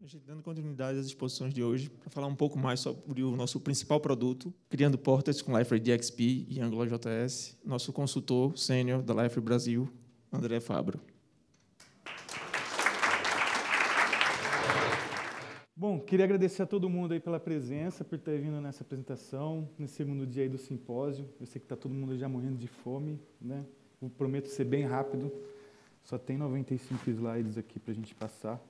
A gente dando continuidade às exposições de hoje, para falar um pouco mais sobre o nosso principal produto, criando portas com Liferay DXP e Angular JS, nosso consultor sênior da Liferay Brasil, André Fabro. Bom, queria agradecer a todo mundo aí pela presença, por ter vindo nessa apresentação, nesse segundo dia aí do simpósio. Eu sei que está todo mundo já morrendo de fome, né? Eu prometo ser bem rápido. Só tem 95 slides aqui para a gente passar.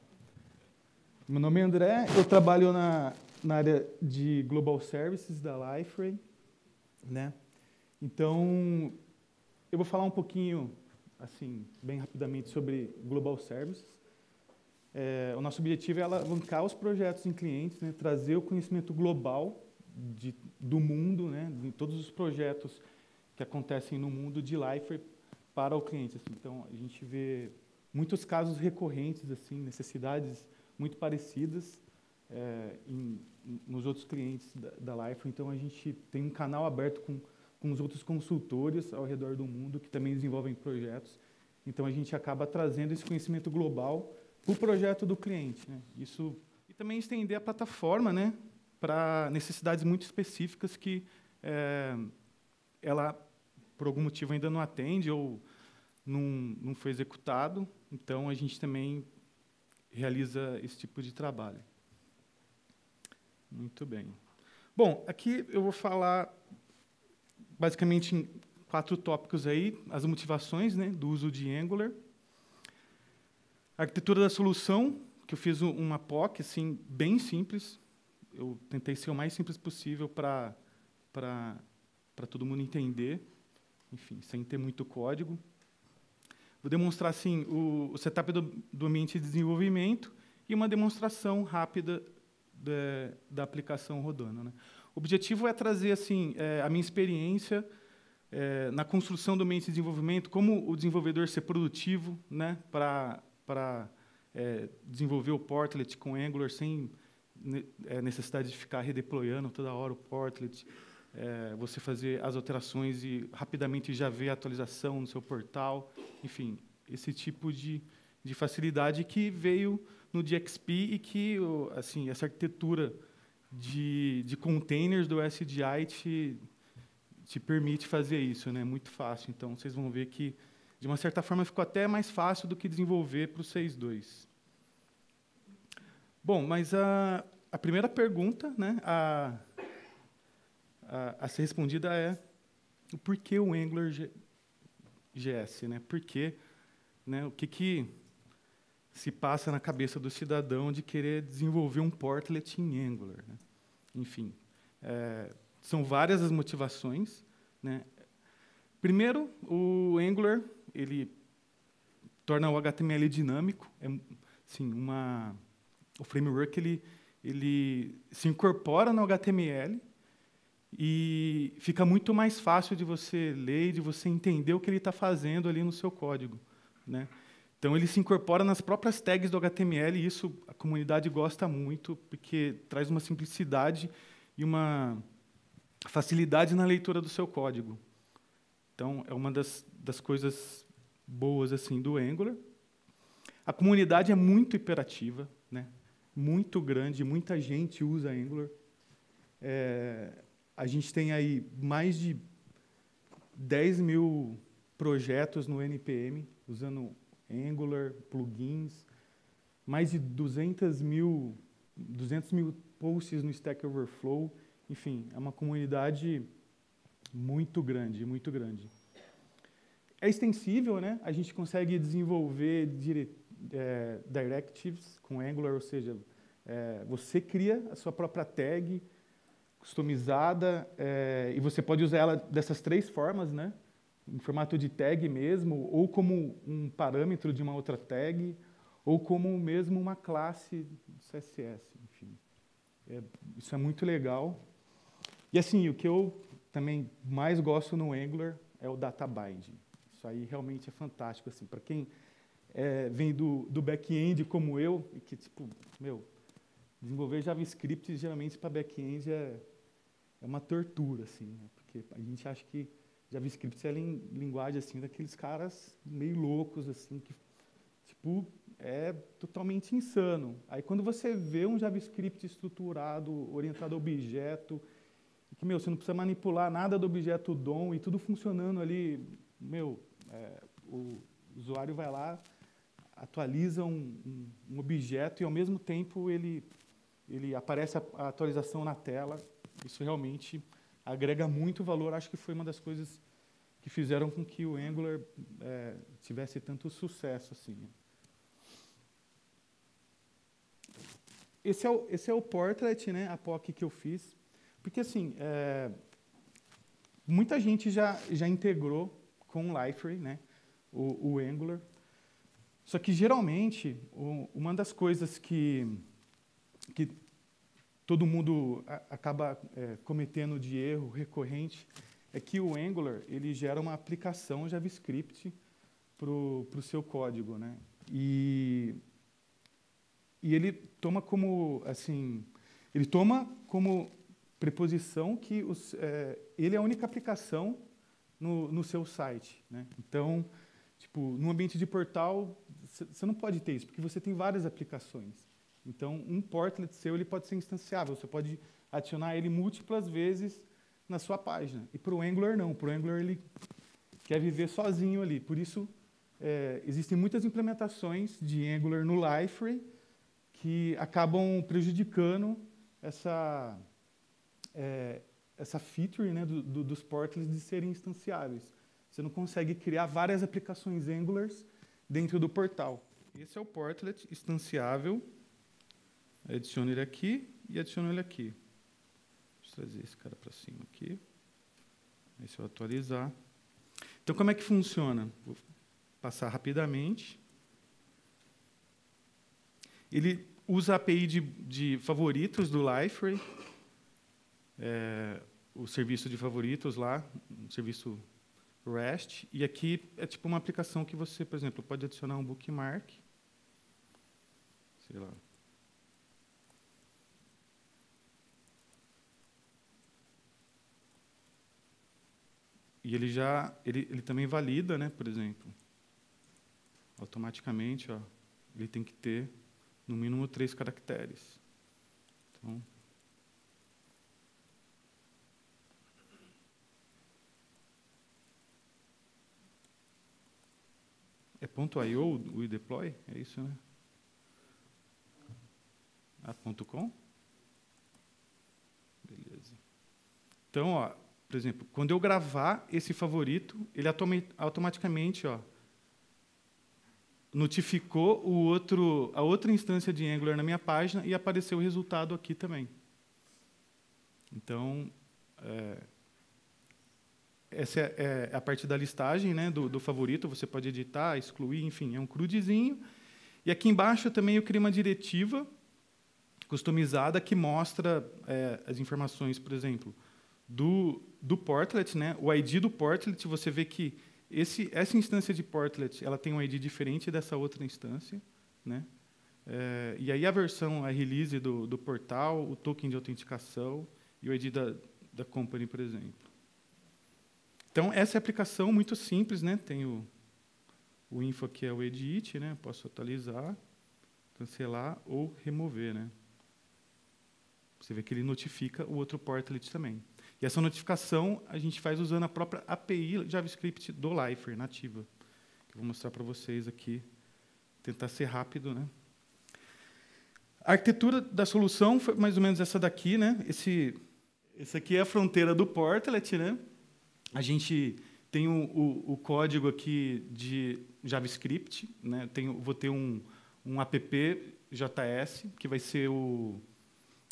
Meu nome é André, eu trabalho na, na área de Global Services da Liferay, né? Então, eu vou falar um pouquinho, assim, bem rapidamente sobre Global Services. É, o nosso objetivo é alavancar os projetos em clientes, né, trazer o conhecimento global de, do mundo, né, de todos os projetos que acontecem no mundo de Lifer para o cliente. Assim. Então, a gente vê muitos casos recorrentes, assim, necessidades muito parecidas é, em, nos outros clientes da, da Lifer. Então, a gente tem um canal aberto com, com os outros consultores ao redor do mundo que também desenvolvem projetos. Então, a gente acaba trazendo esse conhecimento global o projeto do cliente. Né? Isso e também estender a plataforma, né, para necessidades muito específicas que é, ela por algum motivo ainda não atende ou não, não foi executado. Então a gente também realiza esse tipo de trabalho. Muito bem. Bom, aqui eu vou falar basicamente em quatro tópicos aí, as motivações né, do uso de Angular, a arquitetura da solução, que eu fiz uma POC assim, bem simples. Eu tentei ser o mais simples possível para todo mundo entender, enfim, sem ter muito código. Vou demonstrar assim, o, o setup do, do, ambiente de desenvolvimento e uma demonstração rápida de, da aplicação rodando. Né? O objetivo é trazer assim, é, a minha experiência é, na construção do ambiente de desenvolvimento, como o desenvolvedor ser produtivo né, para para é, desenvolver o portlet com Angular sem é, necessidade de ficar redeployando toda hora o portlet, é, você fazer as alterações e rapidamente já ver a atualização no seu portal, enfim, esse tipo de, de facilidade que veio no DXP e que assim essa arquitetura de, de containers do SDI te, te permite fazer isso, né? Muito fácil. Então vocês vão ver que de uma certa forma, ficou até mais fácil do que desenvolver para o 6.2. Bom, mas a, a primeira pergunta né, a, a, a, ser respondida é o porquê o Angular GS? Né? Por quê, né, o que, que se passa na cabeça do cidadão de querer desenvolver um portlet em Angular? Né? Enfim, é, são várias as motivações. Né? Primeiro, o Angular ele torna o HTML dinâmico. É, assim, uma, o framework ele, ele se incorpora no HTML e fica muito mais fácil de você ler, de você entender o que ele está fazendo ali no seu código. Né? Então, ele se incorpora nas próprias tags do HTML, e isso a comunidade gosta muito, porque traz uma simplicidade e uma facilidade na leitura do seu código. Então, é uma das, das coisas boas assim do Angular. A comunidade é muito imperativa, né? muito grande, muita gente usa Angular. É, a gente tem aí mais de 10 mil projetos no NPM usando Angular, plugins, mais de 200 mil, 200 mil posts no Stack Overflow. Enfim, é uma comunidade muito grande, muito grande. É extensível, né? A gente consegue desenvolver dire, é, directives com Angular, ou seja, é, você cria a sua própria tag customizada é, e você pode usar ela dessas três formas, né? Em formato de tag mesmo, ou como um parâmetro de uma outra tag, ou como mesmo uma classe CSS, enfim. É, isso é muito legal. E assim, o que eu também mais gosto no Angular é o data binding. Isso aí realmente é fantástico. Assim, Para quem é, vem do, do back-end como eu, e que, tipo, meu, desenvolver JavaScript geralmente para back-end é, é uma tortura, assim, né? porque a gente acha que JavaScript é linguagem assim daqueles caras meio loucos assim que tipo é totalmente insano. Aí quando você vê um JavaScript estruturado, orientado a objeto, que, meu, você não precisa manipular nada do objeto DOM e tudo funcionando ali, meu, é, o usuário vai lá, atualiza um, um, um, objeto e, ao mesmo tempo, ele, ele aparece a, atualização na tela. Isso realmente agrega muito valor. Acho que foi uma das coisas que fizeram com que o Angular é, tivesse tanto sucesso. assim. Esse é o, esse é o portrait, né, a POC que eu fiz. Porque, assim, é, muita gente já, já integrou com o Liferay, né, o, o Angular. Só que, geralmente, o, uma das coisas que, que todo mundo acaba é, cometendo de erro recorrente é que o Angular ele gera uma aplicação JavaScript para o seu código, né? E, e ele toma como assim, ele toma como preposição que os, é, ele é a única aplicação no, no seu site, né? Então, tipo, no ambiente de portal você não pode ter isso porque você tem várias aplicações. Então, um portlet seu ele pode ser instanciável, você pode adicionar ele múltiplas vezes na sua página. E para o Angular, não. Para o Angular, ele quer viver sozinho ali. Por isso, é, existem muitas implementações de Angular no Liferay que acabam prejudicando essa, é, essa feature né, do, do, dos portlets de serem instanciáveis. Você não consegue criar várias aplicações Angulars dentro do portal. Esse é o portlet instanciável. Adiciono ele aqui e adiciono ele aqui trazer esse cara para cima aqui. Aí se eu atualizar. Então, como é que funciona? Vou passar rapidamente. Ele usa a API de, de favoritos do Liferay, é, o serviço de favoritos lá, um serviço REST. E aqui é tipo uma aplicação que você, por exemplo, pode adicionar um bookmark. Sei lá, E ele já, ele, ele também valida, né, por exemplo, automaticamente, ó, ele tem que ter no mínimo três caracteres. Então, É ponto .io o deploy? É isso, né? Ah, ponto .com? Beleza. Então, ó, por exemplo, quando eu gravar esse favorito, ele automaticamente ó, notificou o outro, a outra instância de Angular na minha página e apareceu o resultado aqui também. Então, é, essa é, é, a parte da listagem né, do, do, favorito, você pode editar, excluir, enfim, é um crudezinho. E aqui embaixo também eu criei uma diretiva customizada que mostra é, as informações, por exemplo, do, do portlet, né? O ID do portlet, você vê que esse, essa instância de portlet, ela tem um ID diferente dessa outra instância, né? É, e aí a versão, a release do, do portal, o token de autenticação e o ID da, da company, por exemplo. Então, essa é aplicação muito simples, né? Tem o, o info aqui é o edit, né? Posso atualizar, cancelar ou remover, né? Você vê que ele notifica o outro portlet também. E essa notificação a gente faz usando a própria API JavaScript do Lifer, nativa. Que vou mostrar para vocês aqui. Tentar ser rápido. Né? A arquitetura da solução foi mais ou menos essa daqui. Né? Esse, esse aqui é a fronteira do Portlet. Né? A gente tem o, o, o código aqui de JavaScript. Né? Tenho, vou ter um, um app.js, que vai ser o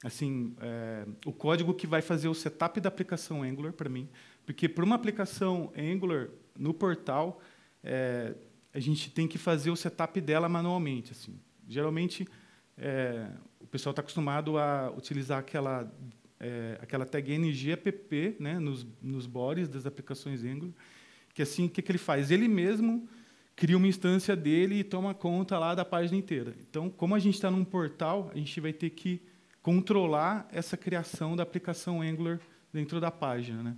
assim, é, o código que vai fazer o setup da aplicação Angular para mim, porque para uma aplicação Angular no portal é, a gente tem que fazer o setup dela manualmente, assim. Geralmente é, o pessoal está acostumado a utilizar aquela é, aquela tag ng-app né, nos, nos bodies das aplicações Angular, que assim o que, que ele faz? Ele mesmo cria uma instância dele e toma conta lá da página inteira. Então, como a gente está num portal, a gente vai ter que controlar essa criação da aplicação Angular dentro da página. Né?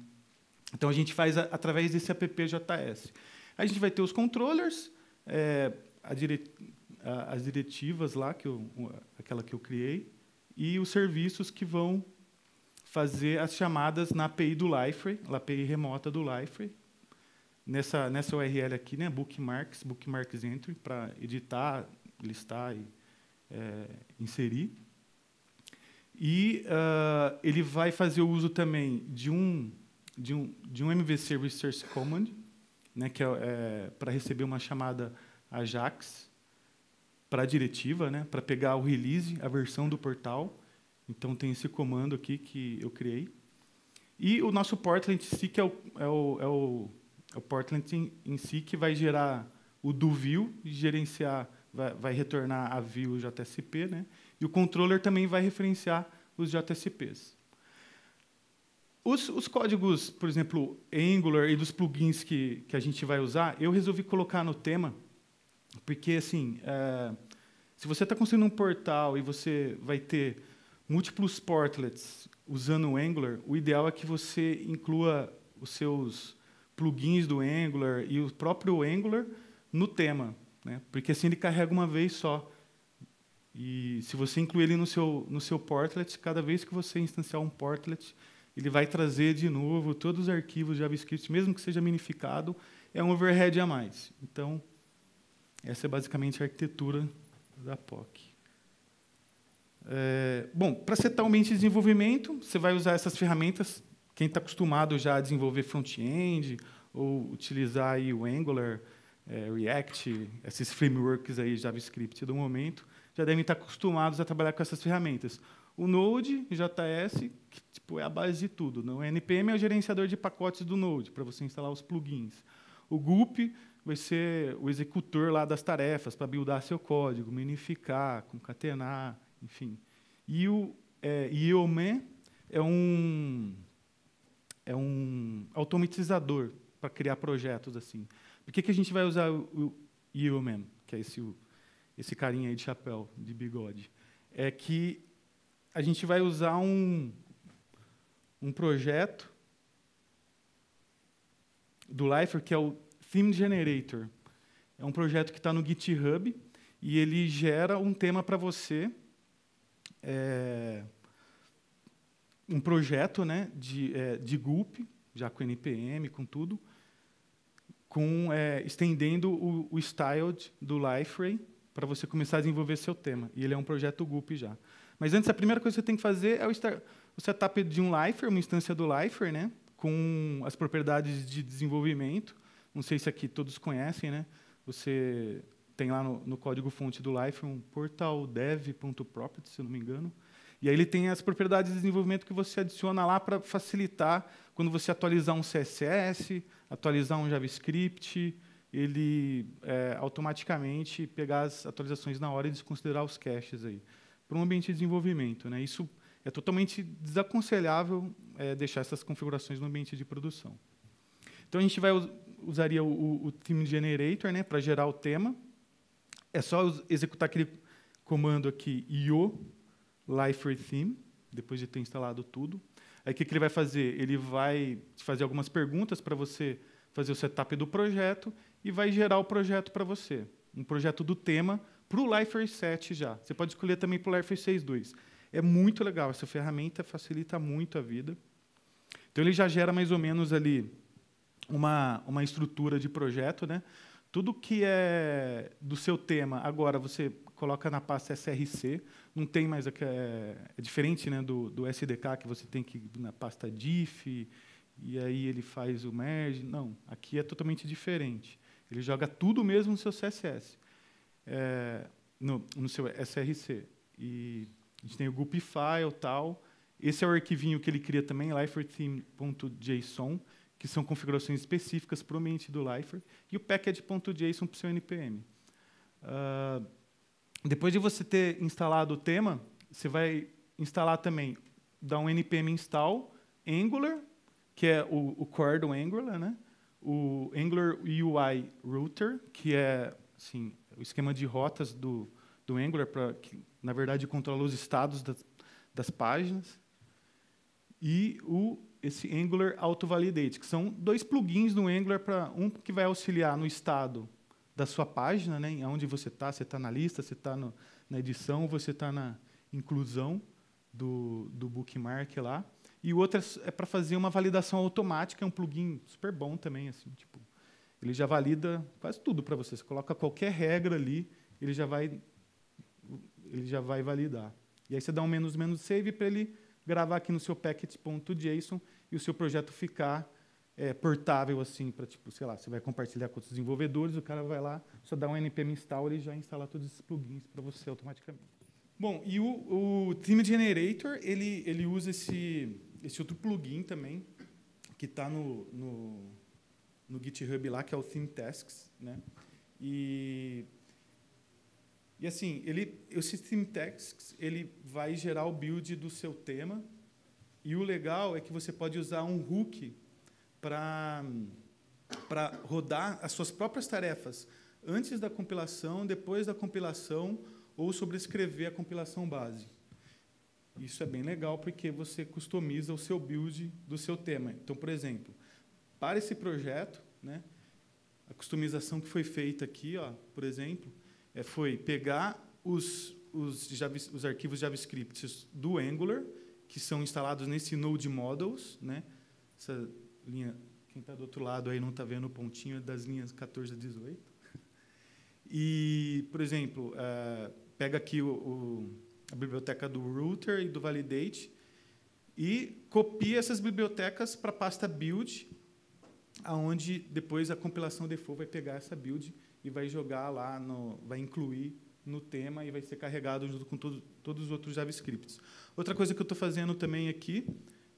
Então, a gente faz a, através desse app.js. A gente vai ter os controllers, é, dire... as diretivas lá, que eu, aquela que eu criei, e os serviços que vão fazer as chamadas na API do Liferay, na API remota do Liferay. Nessa, nessa URL aqui, né, bookmarks, bookmarks entry, para editar, listar e é, inserir. E uh, ele vai fazer o uso também de um, de um, de um MVC Resource Command, né, que é, é para receber uma chamada Ajax para a diretiva, né, para pegar o release, a versão do portal. Então, tem esse comando aqui que eu criei. E o nosso portlet em si, que é o, é o, é o, é o portlet em, em, si, que vai gerar o do view, gerenciar, vai, vai retornar a view JSP, né? E o controller também vai referenciar os JSPs. Os, os, códigos, por exemplo, Angular e dos plugins que, que a gente vai usar, eu resolvi colocar no tema, porque, assim, é, se você está construindo um portal e você vai ter múltiplos portlets usando o Angular, o ideal é que você inclua os seus plugins do Angular e o próprio Angular no tema, né? porque assim ele carrega uma vez só. E se você incluir ele no seu, no seu portlet, cada vez que você instanciar um portlet, ele vai trazer de novo todos os arquivos JavaScript, mesmo que seja minificado, é um overhead a mais. Então, essa é basicamente a arquitetura da POC. É, bom, para setar o ambiente de desenvolvimento, você vai usar essas ferramentas. Quem está acostumado já a desenvolver front-end ou utilizar aí o Angular, é, React, esses frameworks aí JavaScript do momento, já devem estar acostumados a trabalhar com essas ferramentas. O Node, JS, que tipo, é a base de tudo. Não? O NPM é o gerenciador de pacotes do Node, para você instalar os plugins. O Gulp vai ser o executor lá das tarefas, para buildar seu código, minificar, concatenar, enfim. E o é, Yeoman é um, é um automatizador para criar projetos assim. Por que, que a gente vai usar o, o que é esse esse carinha aí de chapéu, de bigode, é que a gente vai usar um, um projeto do Lifer, que é o Theme Generator. É um projeto que está no GitHub e ele gera um tema para você, é, um projeto né, de, é, de Gulp, já com NPM, com tudo, com é, estendendo o, o do Liferay para você começar a desenvolver seu tema. E ele é um projeto Gulp já. Mas antes, a primeira coisa que você tem que fazer é o, start, o setup de um Lifer, uma instância do Lifer, né? com as propriedades de desenvolvimento. Não sei se aqui todos conhecem, né? Você tem lá no, no código-fonte do Lifer um portal dev.property, se não me engano. E aí ele tem as propriedades de desenvolvimento que você adiciona lá para facilitar quando você atualizar um CSS, atualizar um JavaScript, ele é, automaticamente pegar as atualizações na hora e desconsiderar os caches aí para um ambiente de desenvolvimento, né? Isso é totalmente desaconselhável é, deixar essas configurações no ambiente de produção. Então a gente vai usaria o, o theme generator, né, para gerar o tema. É só executar aquele comando aqui io lifer theme depois de ter instalado tudo. Aí o que, que ele vai fazer? Ele vai fazer algumas perguntas para você fazer o setup do projeto e vai gerar o projeto para você. Um projeto do tema para o Lifer 7 já. Você pode escolher também para o Lifer 6.2. É muito legal, essa ferramenta facilita muito a vida. Então, ele já gera mais ou menos ali uma, uma estrutura de projeto. Né? Tudo que é do seu tema, agora você coloca na pasta SRC, não tem mais... É, é diferente né, do, do SDK, que você tem que ir na pasta diff, e aí ele faz o merge. Não, aqui é totalmente diferente. Ele joga tudo mesmo no seu CSS, é, no, no seu SRC. E a gente tem o gulp file tal. Esse é o arquivinho que ele cria também, lifertheme.json, que são configurações específicas para o ambiente do Lifer, e o package.json para o seu NPM. Uh, ah, depois de você ter instalado o tema, você vai instalar também, dar um npm install Angular, que é o, o core do Angular, né? O Angular UI Router, que é assim, o esquema de rotas do, do Angular, para que, na verdade, controla os estados das, das páginas, e o, esse Angular Auto Validate, que são dois plugins do Angular, para um que vai auxiliar no estado da sua página, né, onde você está, você está na lista, você está na edição, você está na inclusão do, do bookmark lá. E o outro é, é para fazer uma validação automática, é um plugin super bom também, assim, tipo, ele já valida quase tudo para você. Você coloca qualquer regra ali, ele já vai ele já vai validar. E aí você dá um menos menos save para ele gravar aqui no seu packet.json e o seu projeto ficar é, portável assim para tipo, sei lá, você vai compartilhar com os desenvolvedores, o cara vai lá, só dá um npm install e já instala todos esses plugins para você automaticamente. Bom, e o, o Theme Generator, ele, ele usa esse, esse outro plugin também, que está no, no, no, GitHub lá, que é o Theme Tasks. Né? E, e assim, ele, esse Theme Tasks ele vai gerar o build do seu tema, e o legal é que você pode usar um hook para rodar as suas próprias tarefas antes da compilação, depois da compilação, ou sobrescrever a compilação base. Isso é bem legal porque você customiza o seu build do seu tema. Então, por exemplo, para esse projeto, né, a customização que foi feita aqui, ó, por exemplo, é, foi pegar os, os, os arquivos JavaScript do Angular, que são instalados nesse Node Models, né, essa linha, quem está do outro lado aí não está vendo o pontinho das linhas 14 a 18. E, por exemplo, uh, pega aqui o, o, a biblioteca do router e do validate e copia essas bibliotecas para a pasta build, aonde depois a compilação default vai pegar essa build e vai jogar lá, no, vai incluir no tema e vai ser carregado junto com todo, todos os outros JavaScripts. Outra coisa que eu estou fazendo também aqui,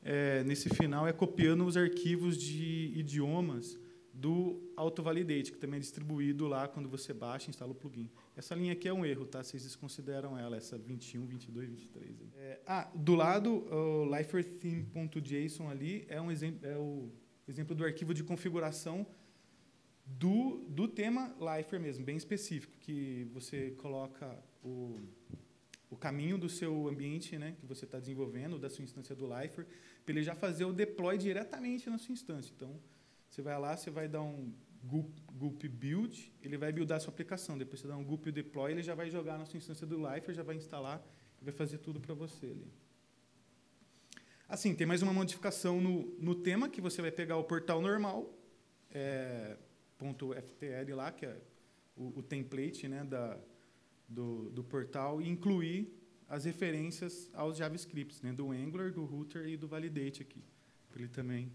é, nesse final, é copiando os arquivos de idiomas do AutoValidate, que também é distribuído lá quando você baixa e instala o plugin. Essa linha aqui é um erro, tá? Vocês desconsideram ela, essa 21, 22, 23. É, ah, do lado, o lifertheme.json ali é, um exemplo, é o exemplo do arquivo de configuração do, do tema Lifer mesmo, bem específico, que você coloca o, o caminho do seu ambiente né, que você está desenvolvendo, da sua instância do Lifer, para ele já fazer o deploy diretamente na sua instância. Então, você vai lá, você vai dar um gulp build, ele vai buildar a sua aplicação. Depois você dá um gulp deploy, ele já vai jogar na sua instância do Lifer, já vai instalar e vai fazer tudo para você ali. Assim, tem mais uma modificação no, no tema, que você vai pegar o portal normal, é, .ftl lá, que é o, o template né, da, do, do portal, e incluir as referências aos JavaScripts, né, do Angular, do Router e do Validate aqui. Ele também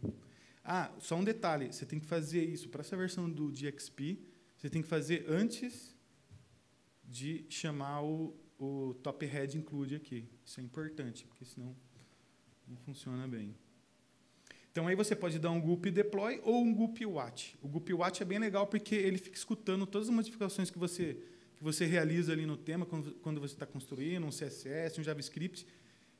ah, só um detalhe, você tem que fazer isso para essa versão do DXP, você tem que fazer antes de chamar o, o top head include aqui. Isso é importante, porque senão não funciona bem. Então aí você pode dar um gulp deploy ou um gulp watch. O gulp watch é bem legal porque ele fica escutando todas as modificações que você que você realiza ali no tema quando, quando você está construindo um CSS, um JavaScript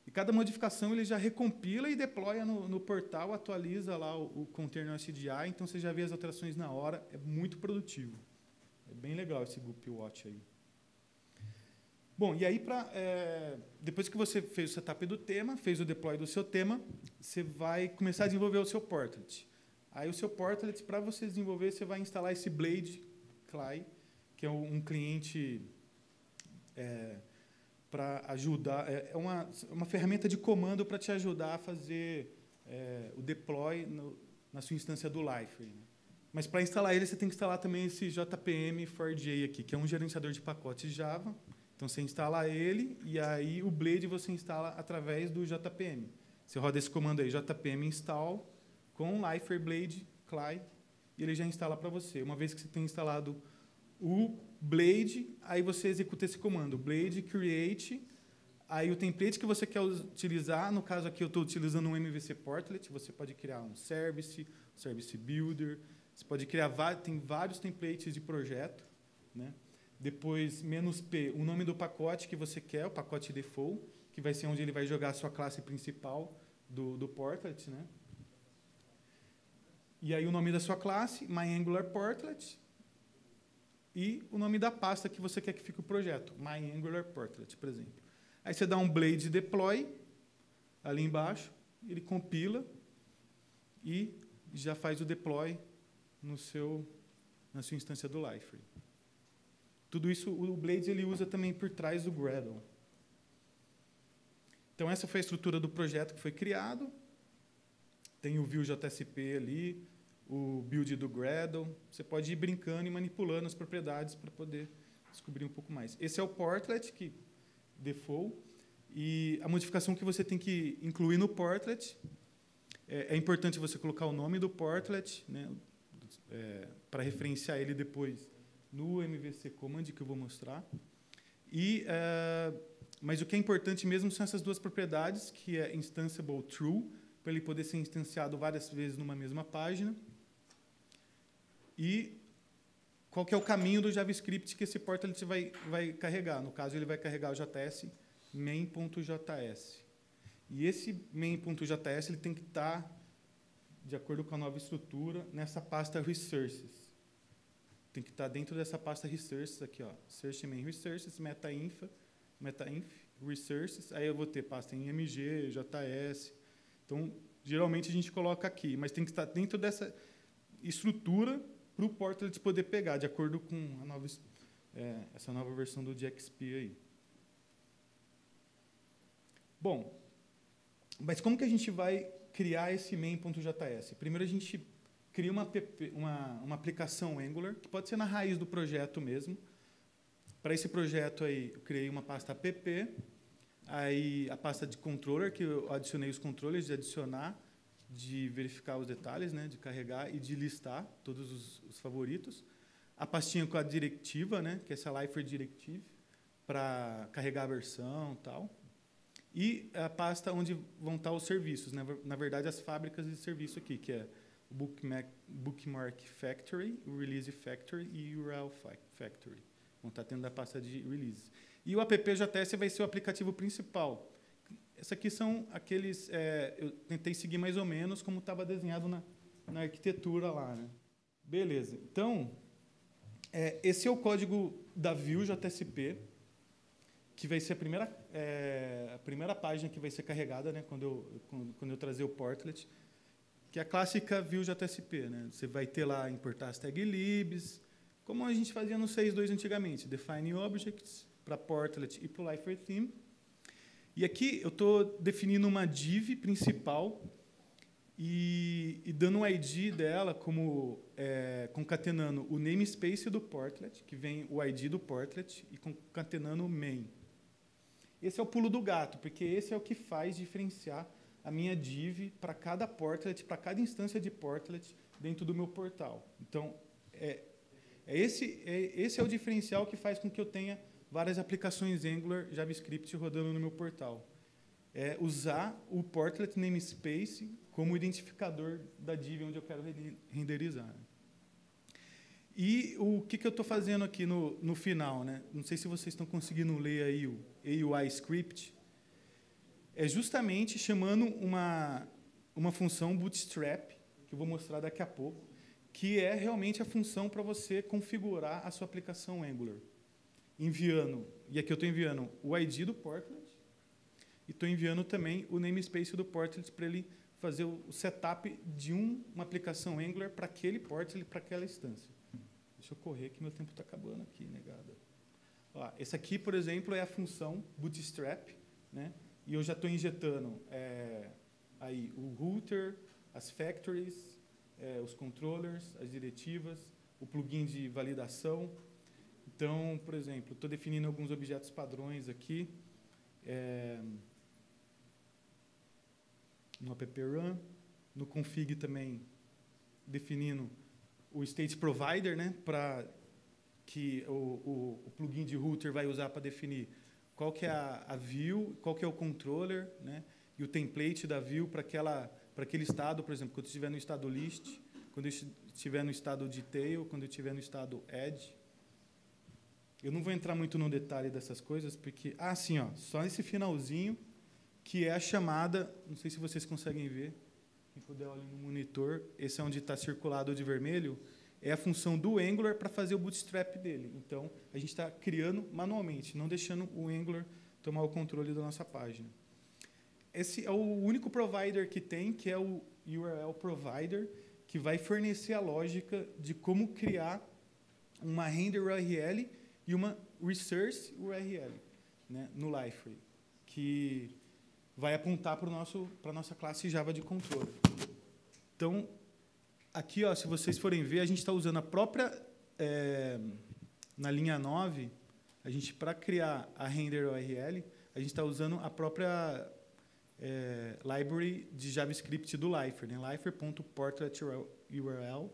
e cada modificação ele já recompila e deploya no, no portal, atualiza lá o, o container SDI, então você já vê as alterações na hora, é muito produtivo. É bem legal esse Goop Watch aí. Bom, e aí, pra, é, depois que você fez o setup do tema, fez o deploy do seu tema, você vai começar a desenvolver o seu portlet. Aí o seu portlet, para você desenvolver, você vai instalar esse Blade CLI, que é um cliente é, para ajudar, é, é uma, uma ferramenta de comando para te ajudar a fazer é, o deploy no, na sua instância do Life. Né? Mas para instalar ele, você tem que instalar também esse JPM4j aqui, que é um gerenciador de pacotes Java. Então você instala ele e aí o Blade você instala através do JPM. Você roda esse comando aí, JPM install com Lifer Blade CLI e ele já instala para você. Uma vez que você tem instalado o Blade, aí você executa esse comando, Blade create, aí o template que você quer utilizar, no caso aqui eu estou utilizando um MVC Portlet, você pode criar um service, service builder, você pode criar, tem vários templates de projeto, né? Depois, menos P, o nome do pacote que você quer, o pacote default, que vai ser onde ele vai jogar a sua classe principal do, do portlet, né? E aí o nome da sua classe, MyAngularPortlet, e o nome da pasta que você quer que fique o projeto, My Angular Portlet, por exemplo. Aí você dá um blade deploy ali embaixo, ele compila e já faz o deploy no seu na sua instância do Liferay. Tudo isso o Blades ele usa também por trás do Gradle. Então essa foi a estrutura do projeto que foi criado. Tem o Vue.jsp ali, o build do Gradle. Você pode ir brincando e manipulando as propriedades para poder descobrir um pouco mais. Esse é o portlet que default e a modificação que você tem que incluir no portlet é, é importante você colocar o nome do portlet, né, é, para referenciar ele depois no MVC command que eu vou mostrar. E é, mas o que é importante mesmo são essas duas propriedades, que é instanceable true, para ele poder ser instanciado várias vezes numa mesma página. E qual que é o caminho do JavaScript que esse portlet vai, vai carregar. No caso, ele vai carregar o JS main.js. E esse main.js ele tem que estar, de acordo com a nova estrutura, nessa pasta resources. Tem que estar dentro dessa pasta resources aqui, ó, search main resources, metainf, metainf resources. Aí eu vou ter pasta em mg, js. Então, geralmente a gente coloca aqui, mas tem que estar dentro dessa estrutura para o portlet poder pegar, de acordo com nova, é, essa nova versão do DXP aí. Bom, mas como que a gente vai criar esse main.js? Primeiro a gente cria uma, uma, uma aplicação Angular, que pode ser na raiz do projeto mesmo. Para esse projeto aí, eu criei uma pasta app, aí a pasta de controller, que eu adicionei os controllers de adicionar, de verificar os detalhes, né, de carregar e de listar todos os, os favoritos. A pastinha com a diretiva, né, que é essa Lifer Directive, para carregar a versão tal. E a pasta onde vão estar os serviços, né, na verdade, as fábricas de serviço aqui, que é o Bookmark, Bookmark Factory, o Release Factory e o URL Factory. Vão estar dentro da pasta de release. E o app.js vai ser o aplicativo principal, essas aqui são aqueles. É, eu tentei seguir mais ou menos como estava desenhado na, na arquitetura lá. Né? Beleza. Então, é, esse é o código da Vue.jsp, que vai ser a primeira, é, a primeira página que vai ser carregada né, quando, eu, quando, quando eu trazer o portlet, que é a clássica Vue.jsp. Né? Você vai ter lá importar as tag libs, como a gente fazia no 6.2 antigamente, define objects para portlet e para o Lifer Theme e aqui eu estou definindo uma div principal e, e, dando um ID dela como é, concatenando o namespace do portlet, que vem o ID do portlet, e concatenando o main. Esse é o pulo do gato, porque esse é o que faz diferenciar a minha div para cada portlet, para cada instância de portlet dentro do meu portal. Então, é, é esse, é, esse é o diferencial que faz com que eu tenha várias aplicações Angular JavaScript rodando no meu portal. É usar o portlet namespace como identificador da div onde eu quero renderizar. E o que, que eu estou fazendo aqui no, no final? Né? Não sei se vocês estão conseguindo ler aí o AUI script. É justamente chamando uma, uma função bootstrap, que eu vou mostrar daqui a pouco, que é realmente a função para você configurar a sua aplicação Angular enviando, e aqui eu estou enviando o ID do portlet, e estou enviando também o namespace do portlet para ele fazer o setup de um, uma aplicação Angular para aquele portlet, para aquela instância. Deixa eu correr que meu tempo está acabando aqui, negada. Esse aqui, por exemplo, é a função bootstrap, né? e eu já estou injetando é, aí o router, as factories, é, os controllers, as diretivas, o plugin de validação, então, por exemplo, estou definindo alguns objetos padrões aqui. É, no app run, no config também definindo o state provider, né, para que o, o, o, plugin de router vai usar para definir qual que é a, a view, qual que é o controller, né, e o template da view para aquela para aquele estado, por exemplo, quando estiver no estado list, quando estiver no estado detail, quando estiver no estado edge, eu não vou entrar muito no detalhe dessas coisas, porque. Ah, sim, ó, só esse finalzinho, que é a chamada. Não sei se vocês conseguem ver. Quem puder olhar no monitor, esse é onde está circulado de vermelho. É a função do Angular para fazer o bootstrap dele. Então, a gente está criando manualmente, não deixando o Angular tomar o controle da nossa página. Esse é o único provider que tem, que é o URL Provider, que vai fornecer a lógica de como criar uma render URL e uma resource URL né, no Liferay, que vai apontar para a nossa classe Java de controle. Então, aqui, ó, se vocês forem ver, a gente está usando a própria, é, na linha 9, a gente, para criar a render URL, a gente está usando a própria é, library de JavaScript do Lifer, né? lifer.portletURL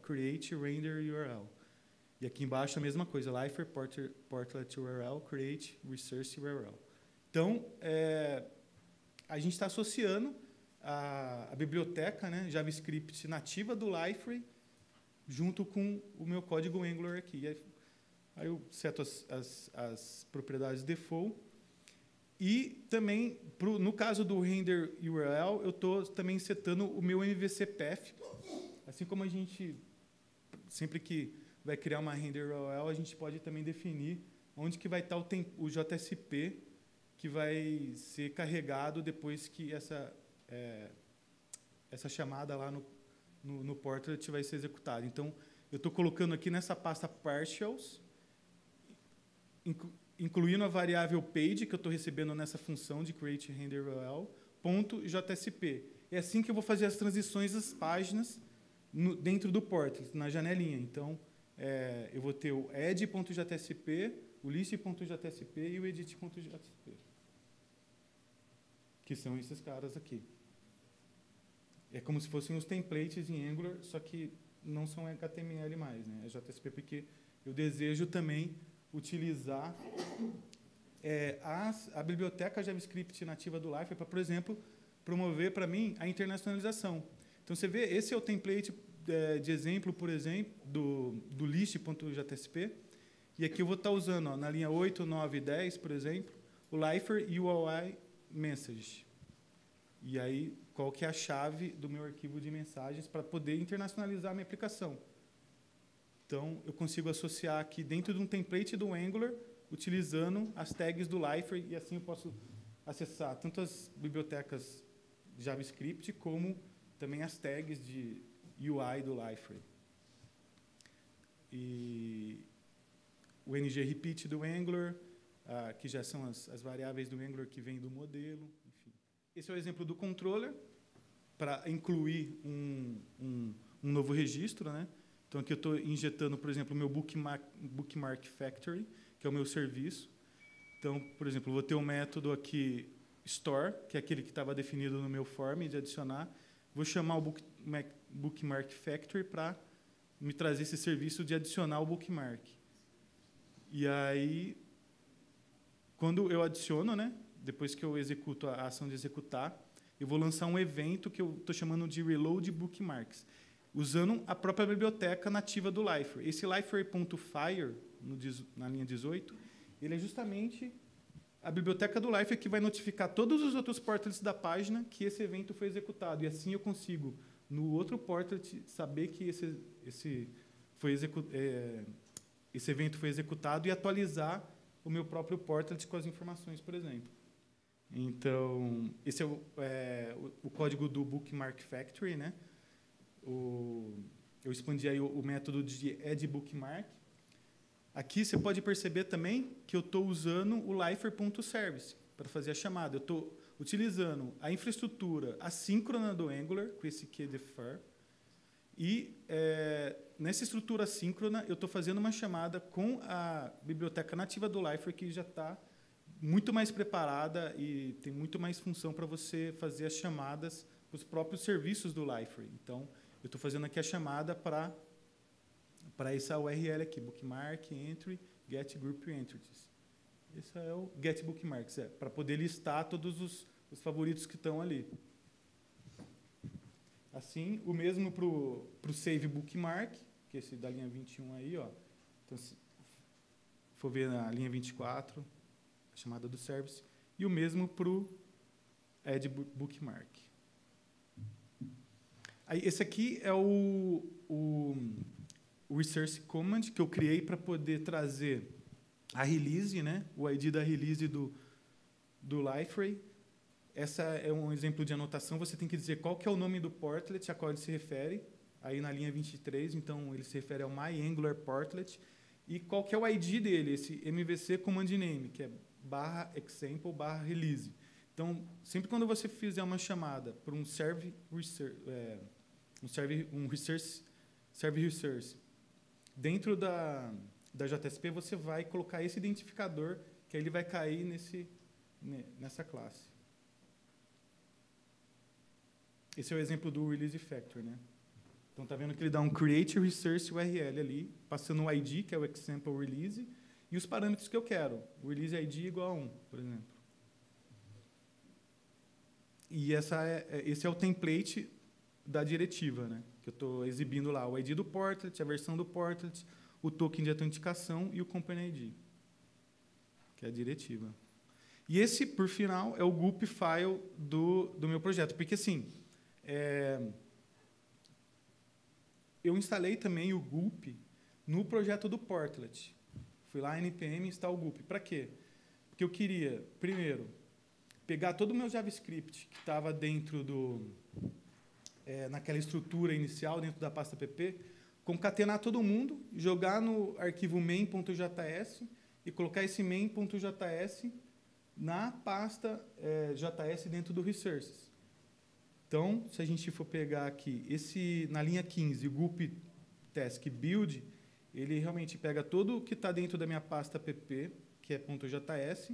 create render URL. E aqui embaixo a mesma coisa, lifer portlet URL create resource URL. Então, é, a gente está associando a, a, biblioteca né, JavaScript nativa do Liferay junto com o meu código Angular aqui. Aí eu seto as, as, as propriedades default e também, pro, no caso do render URL, eu estou também setando o meu MVC path. Assim como a gente, sempre que vai criar uma render URL, a gente pode também definir onde que vai estar o, o JSP que vai ser carregado depois que essa, é, essa chamada lá no, no, no portlet vai ser executada. Então, eu estou colocando aqui nessa pasta partials, incluindo a variável page que eu estou recebendo nessa função de create render ponto JSP. É assim que eu vou fazer as transições das páginas no, dentro do portlet, na janelinha. Então, é, eu vou ter o add.jsp, o list.jsp e o edit.jsp. Que são esses caras aqui. É como se fossem os templates em Angular, só que não são HTML mais, né? É JSP porque eu desejo também utilizar é, as, a biblioteca JavaScript nativa do Life para, por exemplo, promover para mim a internacionalização. Então, você vê, esse é o template é, de exemplo, por exemplo, do, do list.jtsp. E aqui eu vou estar usando, ó, na linha 8, 9 e 10, por exemplo, o Lifer URI Message. E aí, qual que é a chave do meu arquivo de mensagens para poder internacionalizar a minha aplicação. Então, eu consigo associar aqui dentro de um template do Angular, utilizando as tags do Lifer, e assim eu posso acessar tanto as bibliotecas JavaScript, como também as tags de UI do Lifer. E o ng repeat do Angular, ah, que já são as, as variáveis do Angular que vêm do modelo. Enfim. Esse é o exemplo do controller, para incluir um, um, um novo registro, né? Então, aqui eu estou injetando, por exemplo, o meu Bookmark, Bookmark Factory, que é o meu serviço. Então, por exemplo, vou ter um método aqui store, que é aquele que estava definido no meu form de adicionar. Vou chamar o Bookmark, Bookmark Factory para me trazer esse serviço de adicionar o bookmark. E aí, quando eu adiciono, né, depois que eu executo a ação de executar, eu vou lançar um evento que eu estou chamando de Reload Bookmarks usando a própria biblioteca nativa do Lifer. Esse Lifer.fire, na linha 18, ele é justamente a biblioteca do Lifer que vai notificar todos os outros portlets da página que esse evento foi executado. E assim eu consigo, no outro portlet, saber que esse, esse, foi é, esse evento foi executado e atualizar o meu próprio portlet com as informações, por exemplo. Então, esse é o, é, o, o código do Bookmark Factory, né? o, eu expandi aí o, o método de add bookmark. Aqui você pode perceber também que eu estou usando o lifer.service para fazer a chamada. Eu estou utilizando a infraestrutura assíncrona do Angular, com esse kdefer, e é, nessa estrutura assíncrona eu estou fazendo uma chamada com a biblioteca nativa do Lifer, que já está muito mais preparada e tem muito mais função para você fazer as chamadas para os próprios serviços do Lifer. Então, eu estou fazendo aqui a chamada para para essa URL aqui, bookmark, entry, get group entities. Esse é o get bookmarks, é, para poder listar todos os, os favoritos que estão ali. Assim, o mesmo para o save bookmark, que é esse da linha 21 aí, ó. Então, se for ver na linha 24, a chamada do service, e o mesmo para o add bookmark. Aí, esse aqui é o, o, Command que eu criei para poder trazer a release, né? o ID da release do, do Liferay. Essa é um exemplo de anotação. Você tem que dizer qual que é o nome do portlet a qual ele se refere. Aí na linha 23, então ele se refere ao My Angular Portlet. e qual que é o ID dele, esse MVC Command Name, que é barra example barra release. Então, sempre quando você fizer uma chamada para um serve research, é, um serve um research, serve research, dentro da da JSP você vai colocar esse identificador que ele vai cair nesse nessa classe. Esse é o exemplo do release factor, né? Então tá vendo que ele dá um create resource URL ali, passando o ID, que é o example release, e os parâmetros que eu quero. O release ID igual a 1, por exemplo. E essa é, é esse é o template da diretiva, né? Que eu estou exibindo lá o ID do portlet, a versão do portlet, o token de autenticação e o company ID, que é a diretiva. E esse, por final, é o group file do, do meu projeto. Porque, assim, é, eu instalei também o GUP no projeto do Portlet. Fui lá, npm, instalar o GUP. Para quê? Porque eu queria, primeiro, pegar todo o meu JavaScript que estava dentro do... É, naquela estrutura inicial, dentro da pasta pp, concatenar todo mundo, jogar no arquivo main.js e colocar esse main.js na pasta é, JS dentro do Resources. Então, se a gente for pegar aqui, esse na linha 15, o group task build, ele realmente pega tudo o que está dentro da minha pasta pp, que é .js,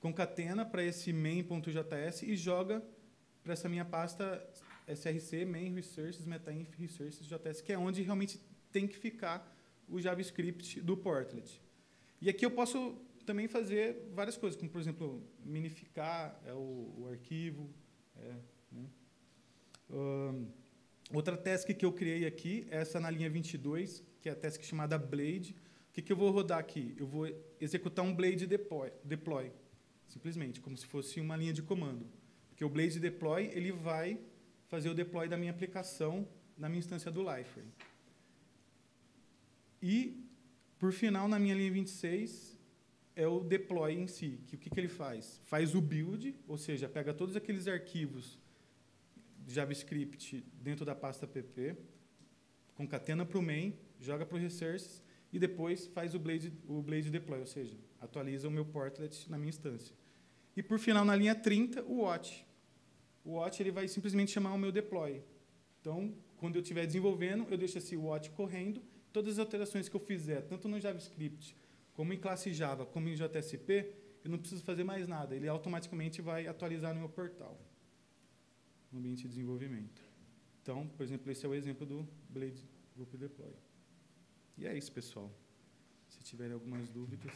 concatena para esse main.js e joga para essa minha pasta src main resources metainf resources js, que é onde realmente tem que ficar o JavaScript do portlet. E aqui eu posso também fazer várias coisas, como, por exemplo, minificar é, o, o arquivo, é, né? outra task que eu criei aqui, essa na linha 22, que é a task chamada Blade. O que, que eu vou rodar aqui? Eu vou executar um Blade deploy, deploy, simplesmente, como se fosse uma linha de comando. Porque o Blade deploy ele vai fazer o deploy da minha aplicação na minha instância do Liferay. E, por final, na minha linha 26, é o deploy em si. Que, o que, que ele faz? Faz o build, ou seja, pega todos aqueles arquivos JavaScript dentro da pasta pp, concatena para o main, joga para o resources e depois faz o blade, o blade deploy, ou seja, atualiza o meu portlet na minha instância. E por final, na linha 30, o watch. O watch ele vai simplesmente chamar o meu deploy. Então, quando eu estiver desenvolvendo, eu deixo esse watch correndo, todas as alterações que eu fizer, tanto no JavaScript, como em classe Java, como em JSP, eu não preciso fazer mais nada, ele automaticamente vai atualizar no meu portal no ambiente de desenvolvimento. Então, por exemplo, esse é o exemplo do Blade Group Deploy. E é isso, pessoal. Se tiverem algumas dúvidas.